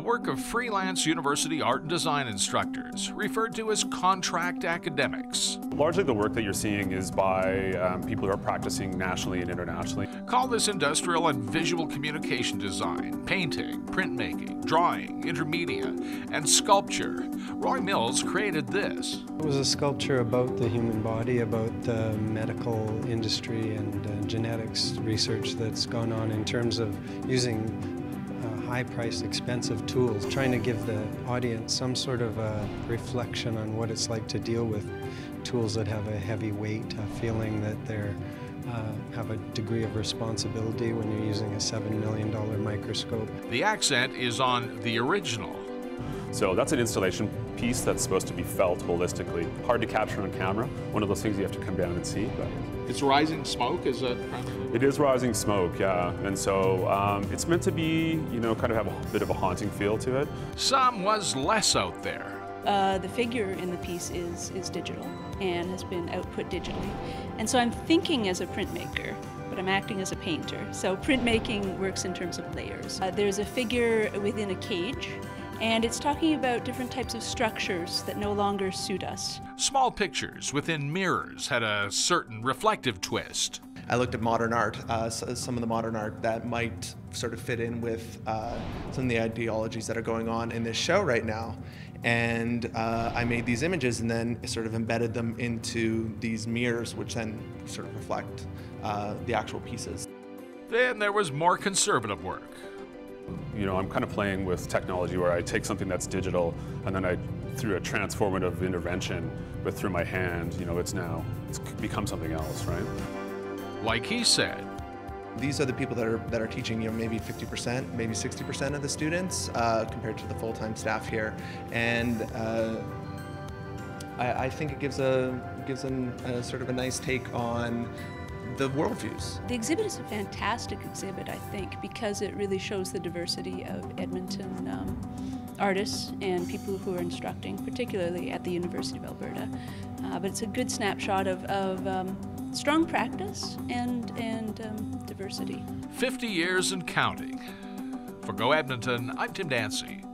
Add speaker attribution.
Speaker 1: the work of freelance university art and design instructors, referred to as contract academics.
Speaker 2: Largely the work that you're seeing is by um, people who are practicing nationally and internationally.
Speaker 1: Call this industrial and visual communication design, painting, printmaking, drawing, intermedia, and sculpture. Roy Mills created this.
Speaker 3: It was a sculpture about the human body, about the medical industry and uh, genetics research that's gone on in terms of using high-priced, expensive tools, trying to give the audience some sort of a reflection on what it's like to deal with tools that have a heavy weight, a feeling that they're uh, have a degree of responsibility when you're using a $7 million microscope.
Speaker 1: The accent is on the original.
Speaker 2: So that's an installation piece that's supposed to be felt holistically. Hard to capture on camera. One of those things you have to come down and see. But
Speaker 1: it's rising smoke, is it?
Speaker 2: It is rising smoke, yeah. And so um, it's meant to be, you know, kind of have a bit of a haunting feel to it.
Speaker 1: Some was less out there.
Speaker 4: Uh, the figure in the piece is, is digital and has been output digitally. And so I'm thinking as a printmaker, but I'm acting as a painter. So printmaking works in terms of layers. Uh, there's a figure within a cage and it's talking about different types of structures that no longer suit us.
Speaker 1: Small pictures within mirrors had a certain reflective twist.
Speaker 5: I looked at modern art, uh, some of the modern art that might sort of fit in with uh, some of the ideologies that are going on in this show right now. And uh, I made these images and then sort of embedded them into these mirrors, which then sort of reflect uh, the actual pieces.
Speaker 1: Then there was more conservative work.
Speaker 2: You know, I'm kind of playing with technology where I take something that's digital and then I, through a transformative intervention, but through my hand, you know, it's now, it's become something else, right?
Speaker 1: Like he said,
Speaker 5: these are the people that are that are teaching you know maybe 50% maybe 60% of the students uh, compared to the full-time staff here and uh, I, I, think it gives a gives an, a sort of a nice take on the worldviews.
Speaker 4: The exhibit is a fantastic exhibit, I think, because it really shows the diversity of Edmonton um, artists and people who are instructing, particularly at the University of Alberta. Uh, but it's a good snapshot of, of um, strong practice and, and um, diversity.
Speaker 1: 50 years and counting. For Go Edmonton, I'm Tim Dancy.